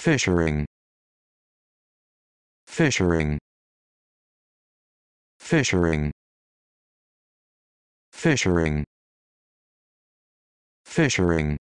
Fishing. Fishing. Fishing. Fishing. Fishing.